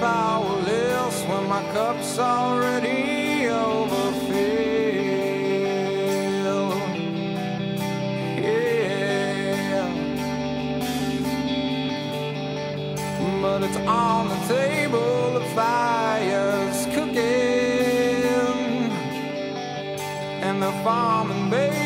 powerless when my cup's already overfilled. Yeah. But it's on the table, the fire's cooking, and the farming babies